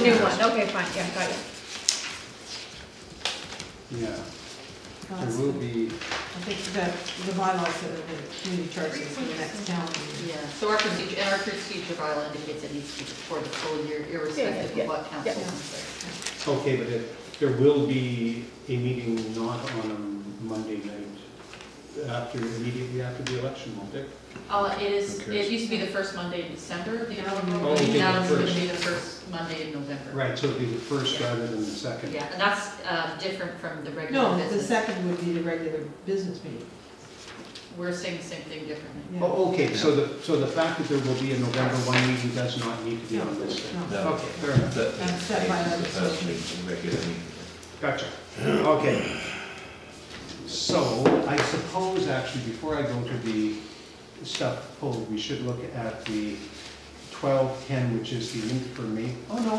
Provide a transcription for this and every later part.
the new one, okay, fine, yeah, got it. Yeah, Uh, there will be, I think that the bylaws, uh, the community charter is for the next calendar year. Yeah, so our procedure, and our procedure bylaw indicates it needs to be for the full year irrespective yeah, of what council yeah. wants. okay, but it, there will be a meeting not on a Monday night after, immediately after the election, won't it? Uh, it is, Who cares? it used to be the first Monday in December, the Oh, inaugural okay, meeting, now the it's gonna first. be the first Monday in November. Right, so it'll be the first Yeah. rather than the second. Yeah, and that's, uh, different from the regular No, the business. second would be the regular business meeting. We're saying the same thing differently. Yeah. Oh, okay, so the, so the fact that there will be a November one meeting does not need to be on this thing? No. No. Okay, fair enough. That- That's set by the the regular meeting. Gotcha. Okay. So I suppose actually, before I go to the stuff pulled, we should look at the twelve ten, which is the link for me. oh no,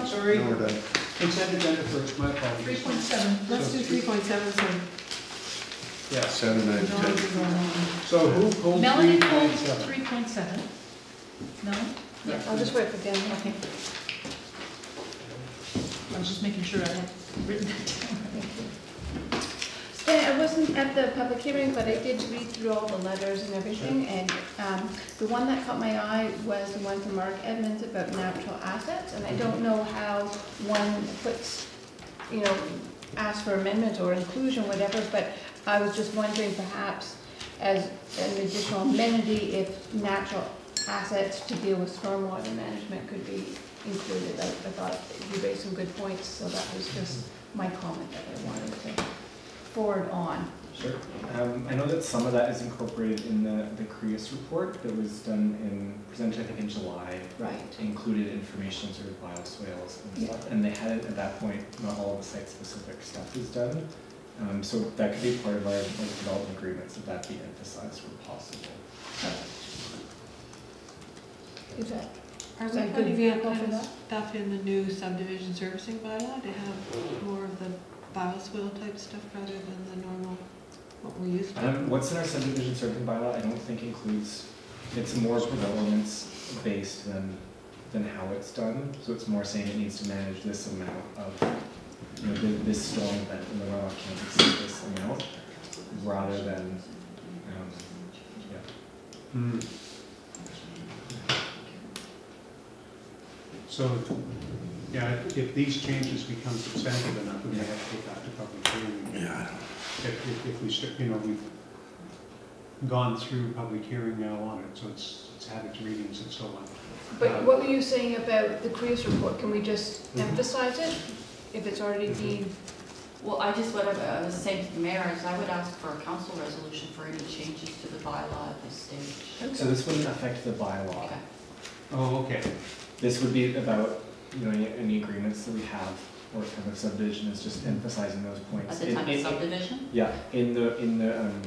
I'm sorry. No, we're done. Consent agenda first, my apologies. Three point seven. Let's do three point seven, so Yeah, Seven, nine, no ten. one's going on. so who pulled Melanie three pulled point seven? three point seven. No? Yeah. I'll just wait for Dan, okay. I was just making sure I had written that down. I wasn't at the public hearing, but I did read through all the letters and everything, and um, the one that caught my eye was the one from Mark Edmonds about natural assets, and I don't know how one puts, you know, asks for amendments or inclusion, whatever, but I was just wondering perhaps as an additional amenity, if natural assets to deal with stormwater management could be included. I I thought you raised some good points, so that was just my comment that I wanted to forward on. Sure. Um, I know that some of that is incorporated in the, the CREAS report that was done in, presented I think in July. Right. Included information sort of bioswales and Yeah. stuff, and they had, it at that point, not all of the site-specific stuff is done. Um, so that could be part of our, like, development agreements, that that be emphasized where possible. Is that, Are Is we good putting that vehicle kind for of that? stuff in the new subdivision servicing bylaw to have more of the bioswale type stuff rather than the normal, what we're used to? Um, what's in our subdivision serving bylaw, I don't think includes, it's more developments based than, than how it's done. So it's more saying it needs to manage this amount of, you know, thi- this storm event and the runoff can't exceed this amount, rather than, um, yeah. Hmm. So, yeah, if- if these changes become substantive enough, we may have to go back to public hearing. Yeah. If, if, if we, st- you know, we've gone through public hearing now on it, so it's, it's had its readings and so on. but what were you saying about the CREAS report? Can we just Mhm. emphasize it if it's already been? Well, I just, what I was saying to the mayor is I would ask for a council resolution for any changes to the bylaw at this stage. So this wouldn't affect the bylaw. Okay. Oh, okay. This would be about, you know, any, any agreements that we have or kind of subdivision is just emphasizing those points. At the In- time of in- subdivision? Yeah, in the, in the, um,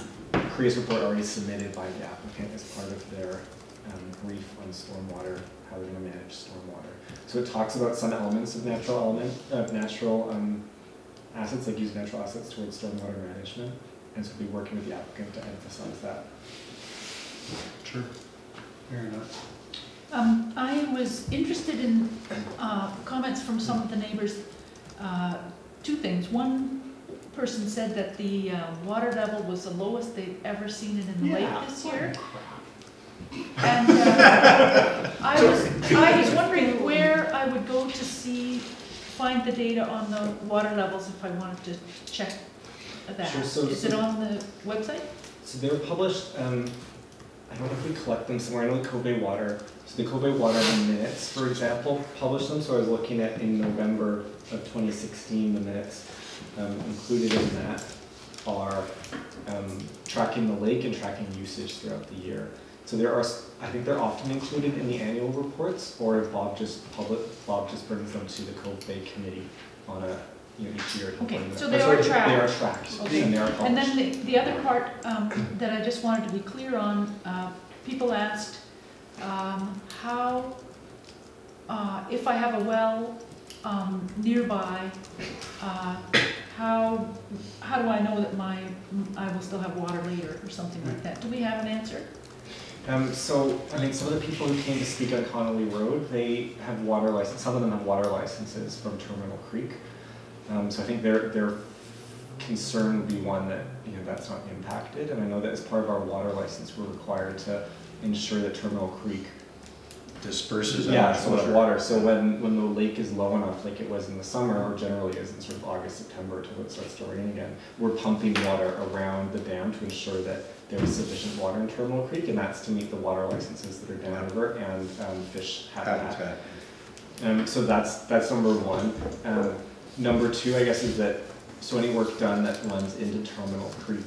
CREAS report already submitted by the applicant as part of their, um, brief on stormwater, how they're gonna manage stormwater. So it talks about some elements of natural element, of natural, um, assets, like using natural assets towards stormwater management. And so we'll be working with the applicant to emphasize that. Sure. Fair enough. Um, I was interested in, uh, comments from some of the neighbors, uh, two things. One person said that the, uh, water level was the lowest they've ever seen it in the lake this year. And, uh, I was, I was wondering where I would go to see, find the data on the water levels if I wanted to check that. Sure, so- Is it on the website? So they're published, um, I don't know if we collect them somewhere, I know the Cove Bay Water, so the Cove Bay Water minutes, for example, published them, so I was looking at in November of twenty sixteen, the minutes, um, included in that are, um, tracking the lake and tracking usage throughout the year. So there are, I think they're often included in the annual reports, or if Bob just public, Bob just brings them to the Cove Bay Committee on a, you know, each year. Okay, so they are They tracked. are tracked, Okay. and they are. And then the, the other part um, that I just wanted to be clear on, uh, people asked, um, how, uh, if I have a well um, nearby, uh, how, how do I know that my, I will still have water later or something like that? Do we have an answer? Um, so, I mean, some of the people who came to speak on Connolly Road, they have water license, some of them have water licenses from Terminal Creek. Um, so I think their, their concern would be one that, you know, that's not impacted, and I know that as part of our water license, we're required to ensure that Terminal Creek Disperses Yeah, so much water. so when, when the lake is low enough, like it was in the summer, or generally is in sort of August, September, till it starts to rain again, we're pumping water around the dam to ensure that there's sufficient water in Terminal Creek, and that's to meet the water licenses that are downriver and, um, fish habitat. Habitat. Um, so that's, that's number one. Um, number two, I guess, is that, so any work done that runs into Terminal Creek,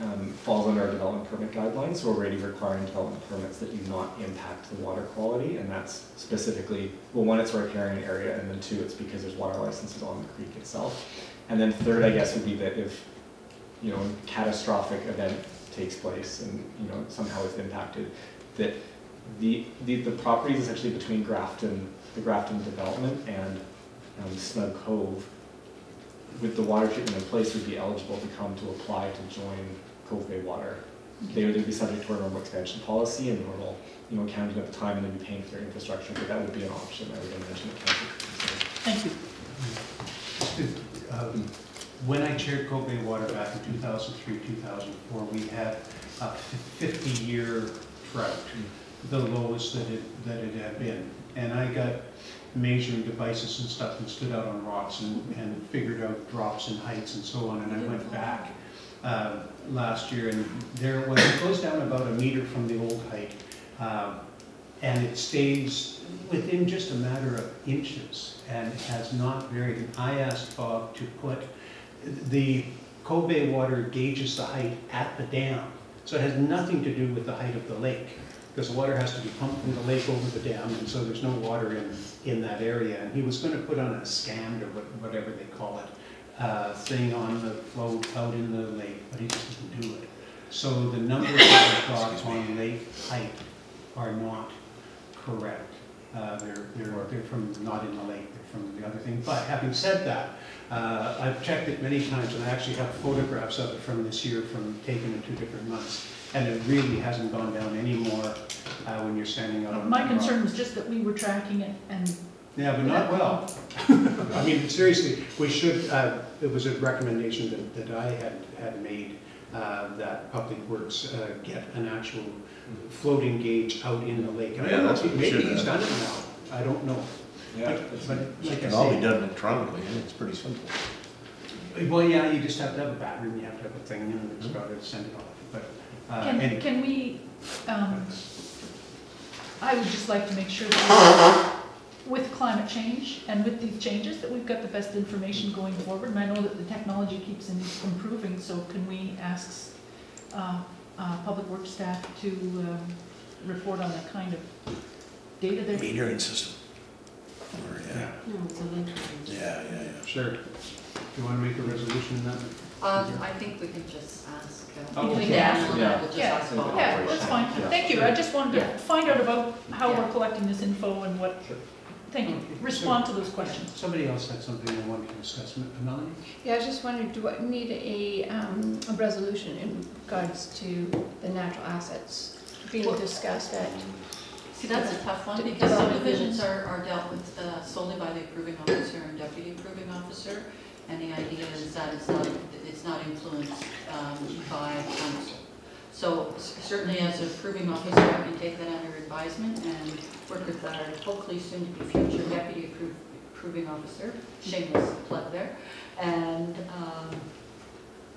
um, falls under our development permit guidelines, so we're already requiring development permits that do not impact the water quality, and that's specifically, well, one, it's a riparian area, and then two, it's because there's water licenses on the creek itself. And then third, I guess, would be that if, you know, a catastrophic event takes place and, you know, somehow it's impacted, that the, the, the property is essentially between Grafton, the Grafton development and um, Snug Cove, with the water treatment in place, would be eligible to come to apply to join Cove Bay Water. They would be subject to our normal expansion policy and normal, you know, accounting at the time, and they'd be paying for their infrastructure, but that would be an option, I would imagine, that council. Thank you. Um, When I chaired Cove Bay Water back in 2003, 2004, we had a 50-year drought, the lowest that it, that it had been. And I got measuring devices and stuff and stood out on rocks and, and figured out drops and heights and so on. And I went back uh, last year and there was, it goes down about a meter from the old height. um, And it stays within just a matter of inches and has not varied. And I asked Bob to put, the Cove Bay water gauges the height at the dam. So it has nothing to do with the height of the lake, because the water has to be pumped from the lake over the dam, and so there's no water in, in that area. And he was gonna put on a scanned or what- whatever they call it, uh, thing on the flow out in the lake, but he just didn't do it. So the numbers that I got on lake height are not correct. Uh, They're, they're, they're from, not in the lake, they're from the other thing. But having said that, uh, I've checked it many times, and I actually have photographs of it from this year, from taken in two different months. And it really hasn't gone down anymore uh, when you're standing out on My concern was just that we were tracking it and Yeah, but not well. I mean, seriously, we should, uh, it was a recommendation that, that I had, had made, uh, that Public Works uh, get an actual floating gauge out in the lake. And I don't Yeah, know, that's if he- maybe should he's done it now, I don't know. Yeah, But, but It like I can all be done electronically, and it's pretty simple. well, yeah, you just have to have a battery, and you have to have a thing, and it's got to send it off, but, uh, Can, anyway. can we, um, I would just like to make sure that with climate change and with these changes, that we've got the best information going forward. And I know that the technology keeps in- improving, so can we ask, uh, uh, Public Works staff to, um, report on the kind of data they're Metering system. Or, yeah, No, it's a link. yeah, yeah, yeah. Sure. Do you want to make a resolution in that? Um, I think we can just ask, uh, Oh, between okay. Dan and Yeah. I, we'll just Yeah. ask Bob. Yeah, that's fine. Yeah. Thank you. I just wanted to Yeah. find out about how we're collecting this info and what, Sure. thank you. Okay, Respond to those questions. Somebody else had something they wanted to discuss, Melanie? Yeah, I was just wondering, do I need a, um, a resolution in regards to the natural assets being Well- discussed at? See, that's a tough one, because develop subdivisions are, are dealt with uh, solely by the approving officer and deputy approving officer. And the idea is that it's not, it's not influenced um, by council. So certainly as a approving officer, I can take that under advisement and work with our hopefully soon to be future deputy approve- approving officer, shameless plug there. And um,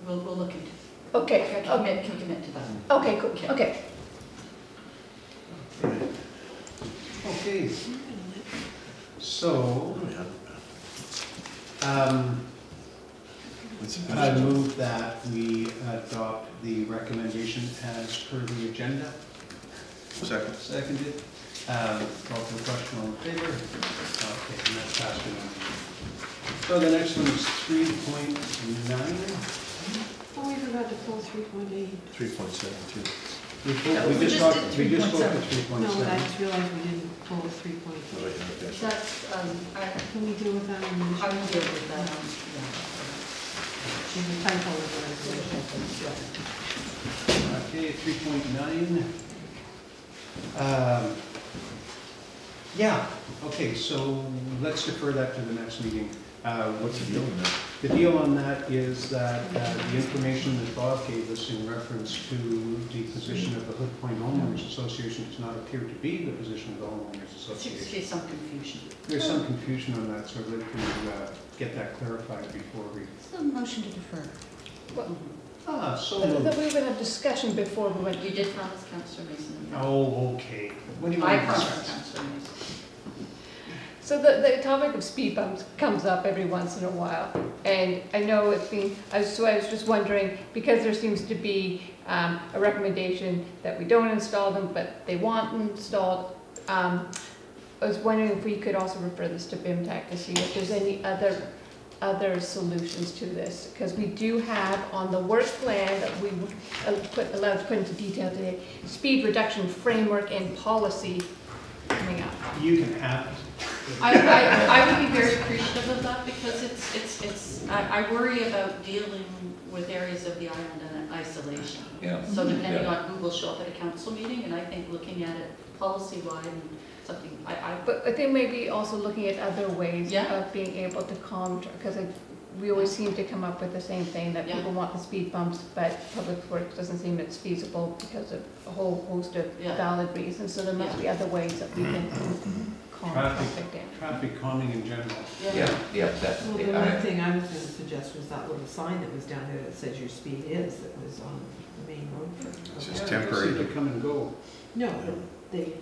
we'll, we'll look into, Okay, can okay, commit, can commit to that. okay, cool, Okay. okay. Okay, so, yeah. um, It's- I move that we adopt the recommendation as per the agenda. Second. Seconded. Um, Call for the question, all in favor? Okay, and that's passed unanimously. So the next one is three point nine. Oh, we forgot to pull three point eight. Three point seven two. We Yeah, we we just just talked, did we just spoke to 3.7. three point No, but I seven. just realized we didn't pull three point Oh, eight. yeah, okay. That's, um, I, Can we deal with that on the? I will deal with that, um, yeah. There's a typo in the resolution. Okay, three point nine. Um, Yeah, okay, so let's defer that to the next meeting. Uh, What's the deal with that? The deal on that is that uh, the information that Bob gave us in reference to the position of the Hood Point Homeowners Association does not appear to be the position of the homeowners There seems to association. be some confusion. There's some confusion on that, so I'd like to uh, get that clarified before we, So motion to defer. Well, ah, so I thought we were gonna have discussion before we went. You did promise Councillor Mason. Oh, okay. What do you I want to promised? Councillor Mason. So the, the topic of speed bumps comes up every once in a while. And I know it's been, I was, so I was just wondering, because there seems to be um, a recommendation that we don't install them, but they want installed. um, I was wondering if we could also refer this to BIMTAC to see if there's any other, other solutions to this. Because we do have on the work plan that we uh, put, allowed to put into detail today, speed reduction framework and policy coming up. You can have. I, I, I would be very appreciative of that because it's, it's, it's, I, I worry about dealing with areas of the island in isolation. Yeah. So mm-hmm. depending Yeah. on who will show up at a council meeting, and I think looking at it policy-wide and something, I, I, But I think maybe also looking at other ways Yeah. of being able to calm, because we always seem to come up with the same thing, that Yeah. people want the speed bumps, but Public Works doesn't seem it's feasible because of a whole host of Yeah. valid reasons, so there must be other ways that we can mm-hmm. Calm Traffic. traffic down. Traffic calming in general. Yeah, yeah, Well, definitely. the I- one thing I was gonna suggest was that little sign that was down there that says your speed is, that was on the main road for. It's Yeah, just it temporary. seems to come and go. No, they.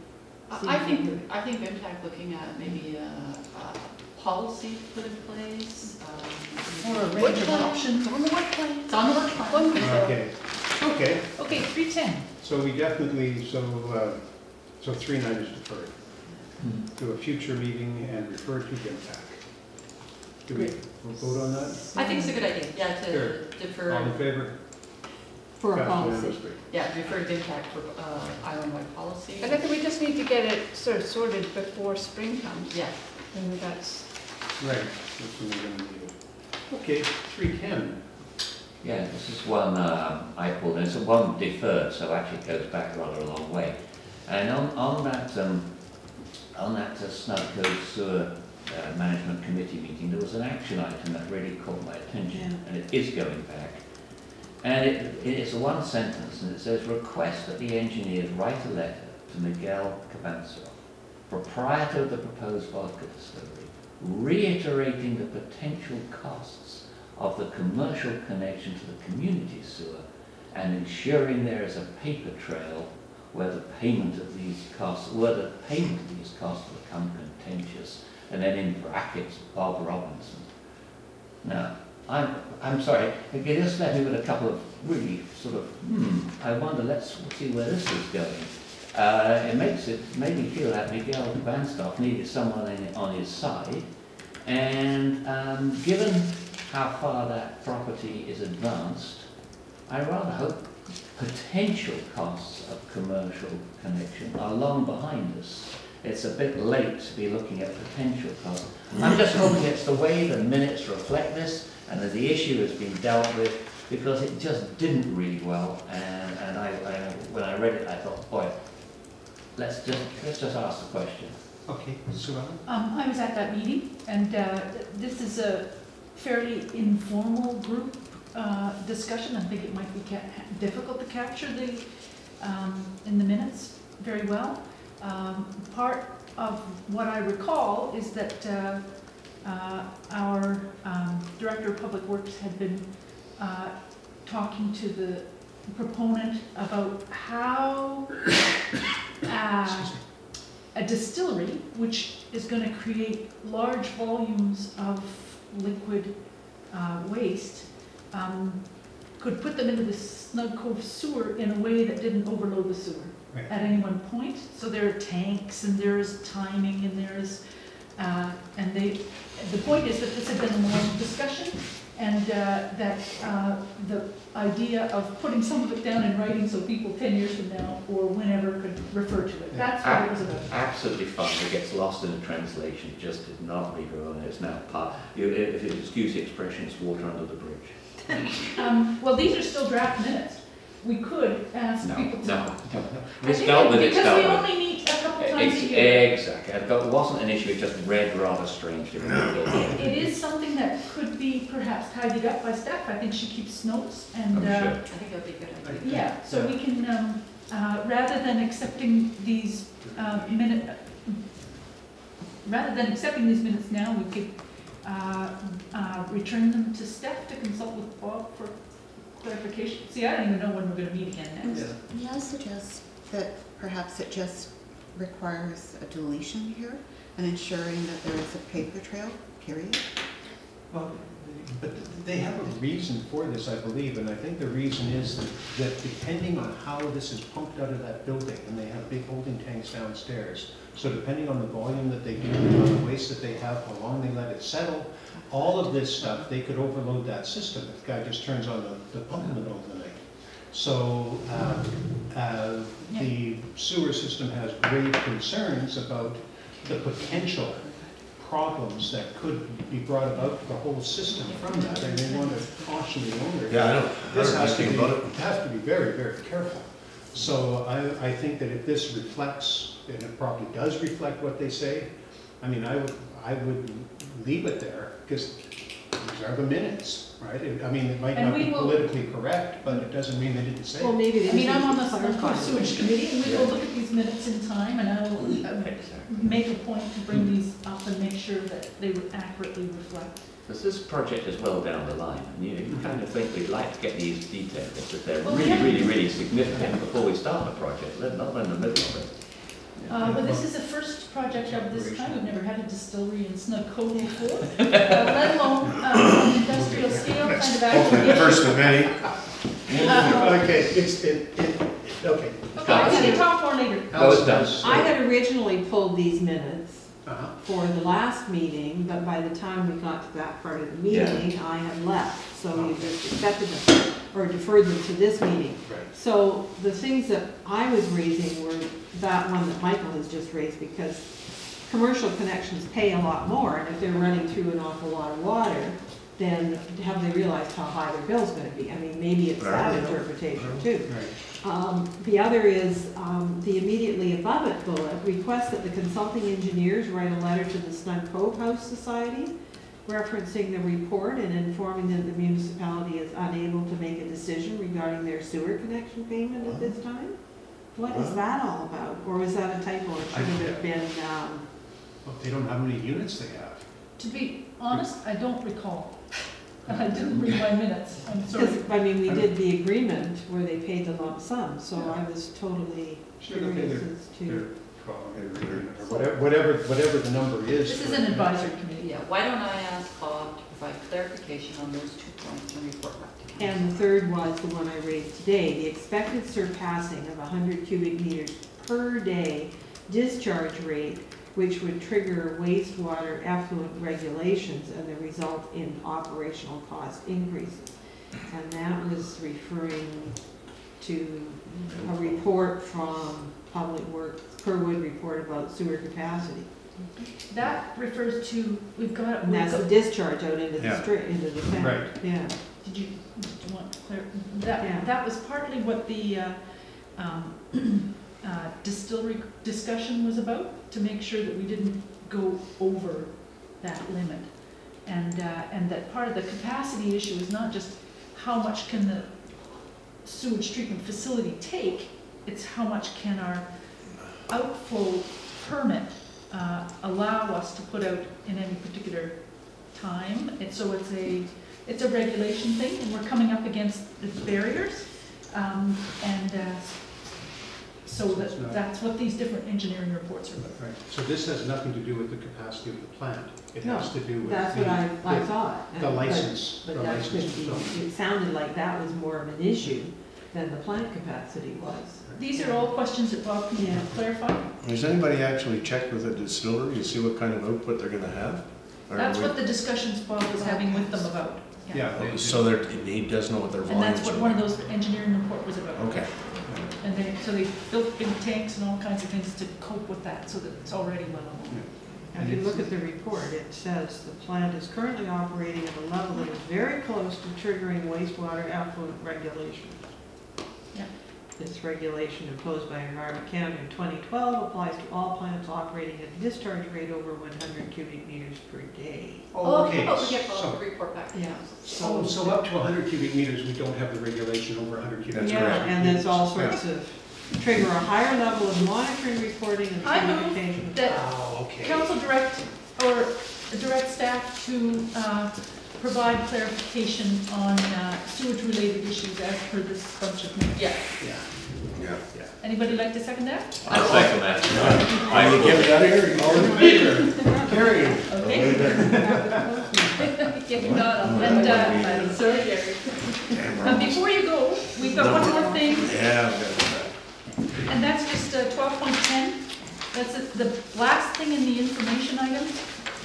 I think, I think BIMTAC looking at maybe a, a policy put in place, um. Or a work range of options on the work plan. It's on the work plan. Okay, okay, Okay, three ten. so we definitely, so, uh, so three nine is deferred to a future meeting and refer to BIMTAC. Do we we'll vote on that? I think it's a good idea, yeah, Sure. to All defer, in favor? For a Passed policy. unanimously. yeah, defer to BIMTAC for, uh, island-wide policy. And I think we just need to get it sort of sorted before spring comes, Yeah, and that's, Right, that's when we're gonna need it. Okay, three ten. Yeah, this is one um, I pulled, and it's one deferred, so actually it goes back rather a long way. And on, on that, um, on that uh, Snug Sewer uh, Management Committee meeting, there was an action item that really caught my attention, Yeah. and it is going back. And it, it's a one sentence, and it says, request that the engineers write a letter to Miguel Cabanzo, proprietor of the proposed vodka distillery, reiterating the potential costs of the commercial connection to the community sewer and ensuring there is a paper trail where the payment of these costs, where the payment of these costs become contentious, and then in brackets, Bob Robinson. Now, I'm, I'm sorry, it just left me with a couple of really sort of, hmm, I wonder, let's see where this is going. Uh, it makes it, made me feel that Miguel Vanstock needed someone in, on his side, and um, given how far that property is advanced, I rather hope potential costs of commercial connection are long behind us. It's a bit late to be looking at potential costs. I'm just hoping it's the way the minutes reflect this and that the issue has been dealt with because it just didn't read well. And, and I, I, when I read it, I thought, boy, let's just, let's just ask the question. Okay, Sue Ellen? Um, I was at that meeting, and uh, this is a fairly informal group uh, discussion. I think it might be ca- difficult to capture the, um, in the minutes very well. Um, Part of what I recall is that uh, uh, our um, Director of Public Works had been uh, talking to the proponent about how uh, a distillery, which is going to create large volumes of liquid uh, waste, um, could put them into the Snug Cove sewer in a way that didn't overload the sewer Right. at any one point. So there are tanks and there is timing and there is, uh, and they, the point is that this had been a long discussion and uh, that uh, the idea of putting some of it down in writing so people 10 years from now or whenever could refer to it. That's what it was about. Absolutely fine. It gets lost in the translation. It just did not read well, and it's now part. If you excuse the expression, it's water under the bridge. Um, Well, these are still draft minutes, we could ask No, people to. no, no. I It's think dealt with, that it's Because dealt we with. only meet a couple times a year. Exactly, it wasn't an issue, it just read rather strangely. when we built it. It is something that could be perhaps tidied up by staff. I think she keeps notes and, I'm uh, sure. I think that would be a good idea. yeah, so we can, um, uh, rather than accepting these, uh, minute, rather than accepting these minutes now, we could, uh, uh, return them to staff to consult with Bob for clarification. See, I don't even know when we're gonna meet again next. May I suggest that perhaps it just requires a deletion here and ensuring that there is a paper trail, period? Well, but they have a reason for this, I believe, and I think the reason is that, that depending on how this is pumped out of that building, and they have big holding tanks downstairs, so depending on the volume that they do, the waste that they have, how long they let it settle, all of this stuff, they could overload that system if the guy just turns on the, the pump in the middle of the night. So, um, uh, the sewer system has grave concerns about the potential problems that could be brought about to the whole system from that, and they want to caution the owner. Yeah, I know. This has to be, Thinking about it. has to be very, very careful. So I, I think that if this reflects, and it probably does reflect what they say, I mean, I would, I would leave it there, because are the minutes, right? I mean, it might And not we be will- politically correct, but it doesn't mean they didn't say Well, it. maybe they I mean, I'm on the should select board sewage committee, and we will look at these minutes in time, and I will uh, make a point to bring these up and make sure that they would accurately reflect. Because this project is well down the line, and you, you kind of think we'd like to get these details, that they're Well, really, yeah. really, really significant before we start the project, let- not in the middle of it. Uh, but this is the first project of this kind, we've never had a distillery in Snug Cove before, uh, let alone, uh, an industrial scale kind of Hopefully, activity. first of many. Uh, Okay, it's, it, it, okay. Okay, I can talk more later. That was done. I had originally pulled these minutes Uh-huh. for the last meeting, but by the time we got to that part of the Yeah. meeting, I had left. So we just accepted them, or deferred them to this meeting. Right. So the things that I was raising were that one that Michael has just raised, because commercial connections pay a lot more, and if they're running through an awful lot of water, then have they realized how high their bill's gonna be? I mean, maybe it's that interpretation too. Right. Um, The other is, um, the immediately above it bullet, request that the consulting engineers write a letter to the Snug Cove House Society referencing the report and informing that the municipality is unable to make a decision regarding their sewer connection payment at this time? What is that all about? Or was that a typo? It should have been, um, Well, They don't know how many units they have. To be honest, I don't recall. I didn't read my minutes, I'm sorry. because, I mean, we did the agreement where they paid the lump sum, so I was totally Sure, they'll pay curious their- as their to. Or Whatever, whatever, whatever the number is. This is for- an advisory committee. Yeah, why don't I ask Bob to provide clarification on those two points and report back to council? And the third was the one I raised today, the expected surpassing of hundred cubic meters per day discharge rate, which would trigger wastewater effluent regulations and the result in operational cost increases. And that was referring to a report from Public Works, Kerwood report about sewer capacity. That refers to, we've got, And we've that's the got, discharge out into the Yeah. street, into the town. Right. Yeah. did you, did you want clear, Yeah. that, that was partly what the, uh, um, uh, distillery discussion was about, to make sure that we didn't go over that limit. And, uh, and that part of the capacity issue is not just how much can the sewage treatment facility take, it's how much can our outflow permit uh, allow us to put out in any particular time. And so it's a, it's a regulation thing, and we're coming up against the barriers. Um, And uh, so that, that's what these different engineering reports are about. Right, so this has nothing to do with the capacity of the plant. It has to do with That's what I, the, I the- thought. the but- license, the But that could license. be, it sounded like that was more of an issue than the plant capacity was. These are all questions that Bob can Yeah. clarify. Has anybody actually checked with the distillery to see what kind of output they're gonna have? Or That's we- what the discussions Bob was having with them about. Yeah, they- So they're, he does know what their And volumes that's are. what one of those engineering report was about. Okay. And they, so they built big tanks and all kinds of things to cope with that, so that it's already well known. If you look at the report, it says the plant is currently operating at a level that is very close to triggering wastewater effluent regulation. Yeah, This regulation imposed by Environment Canada in 2012 applies to all plants operating at a discharge rate over 100 cubic meters per day. Oh, Okay, how about we get so- report back? Yeah. So, so up to hundred cubic meters, we don't have the regulation over hundred cubic. meters. Yeah, correct. and there's all sorts of, trigger a higher level of monitoring, reporting, and I move that Oh, okay. council direct, or direct staff to uh, provide clarification on uh, sewage-related issues as per this bunch of minutes. Yeah. Yeah, Yeah. yeah. Anybody like to second that? I'll second that. I will give it out here. All in favor? Carried. Okay. Give you nod on- And, uh, sorry, Gary. Before you go, we've got one more thing, Yeah, I've got that. and that's just uh, twelve point ten. That's the last thing in the information item.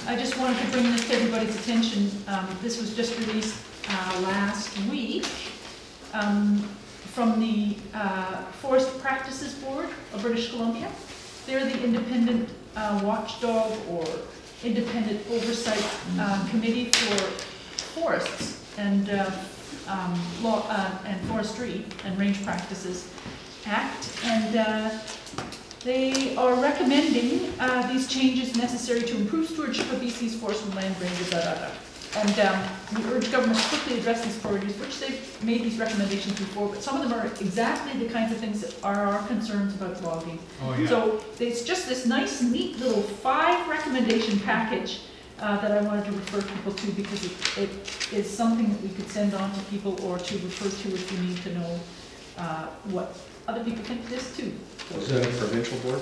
I just wanted to bring this to everybody's attention. Um, This was just released uh, last week um, from the uh, Forest Practices Board of British Columbia. They're the independent uh, watchdog or independent oversight uh, committee for forests and uh, um, law, uh, and forestry and range practices act. And they are recommending uh, these changes necessary to improve stewardship of BC's forest and land ranges, da, da, da. And um, we urge governments to quickly address these priorities, which they've made these recommendations before, but some of them are exactly the kinds of things that are our concerns about logging. Oh, yeah. So it's just this nice, neat little five recommendation package uh, that I wanted to refer people to because it, it is something that we could send on to people or to refer to if you need to know uh, what other people think of this too. Was that a provincial board?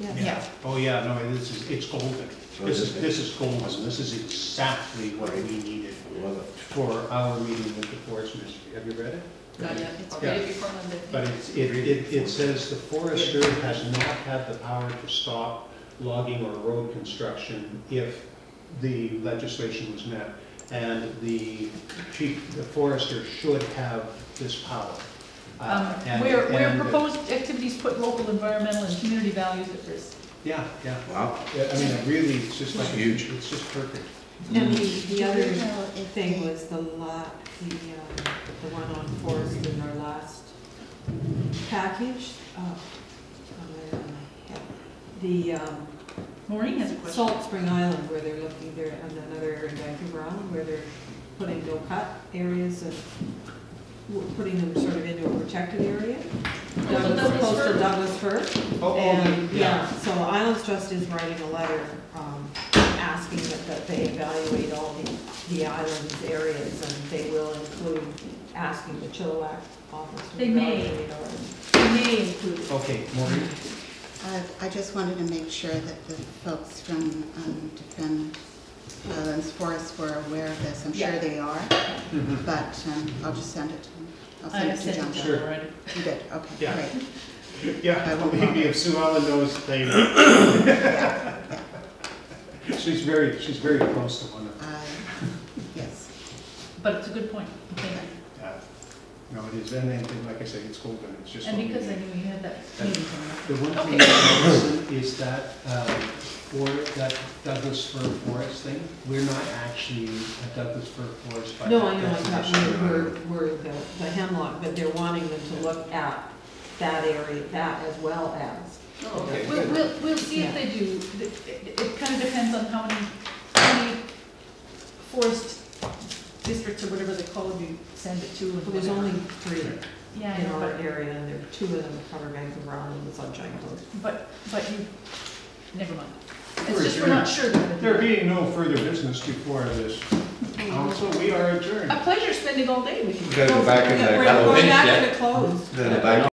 Yeah. Oh, yeah, no, this is, it's golden. So This is is, this is golden. This is exactly what we needed I it. for our meeting with the forest ministry. Have you read it? Not yet, I'll Yeah. read before Monday. But it's, it, it, it says the forester has not had the power to stop logging or road construction if the legislation was met. And the chief, the forester should have this power. Uh, Um, and- Where, where and- proposed activities put local environmental and community values at risk. Yeah, yeah. Wow. Yeah, I mean, it really, it's just like, It's huge. it's just perfect. And the, the other Do you know if thing was the la, the, um, the one on forest in our last package. Where am I? Yeah. The, um, Maureen has a question. Salt Spring Island, where they're looking there, and another area in Vancouver Island, where they're putting no cut areas and w- putting them sort of into a protected area. Coastal Douglas Coastal fir? Douglas fir. Oh, And, oh, yeah, so Islands Trust is writing a letter, um, asking that, that they evaluate all the, the islands areas, and they will include asking the Chilliwack office to They may. evaluate. They may include. Okay, Maureen? Uh, I just wanted to make sure that the folks from um, Defend Islands Forest were aware of this. I'm sure Yeah. they are, but um, I'll just send it to them. I'll I send have it to sent John. it down already. You did, okay, Yeah. great. Yeah, I won't believe me, if Sue Ellen knows, they, she's very, she's very close to one of them. Uh, Yes. But it's a good point. Thank you. Yeah. No, it is, and then, like I say, it's cold golden, it's just. And because I knew you had that meeting coming up. The one thing Okay. that Allison, is that, um, for that Douglas fir forest thing, we're not actually a Douglas fir forest by No, I know, I thought definition. we were, we're the, the hemlock, but they're wanting them to look at that area, that as well as. Oh, Okay. We'll, we'll, we'll see if they do. It, it- it kind of depends on how many, how many forest districts or whatever they call them, you send it to. and Well, There's only three Yeah, I in know, our but, area, and there are two of them that cover Vancouver Island and the Sunshine Coast. but, but you, never mind. It's We're just we're not sure. they're There do being no further business before this council, we are adjourned. A pleasure spending all day with you. We gotta go back in We're there. going back yet? to the close. Then the back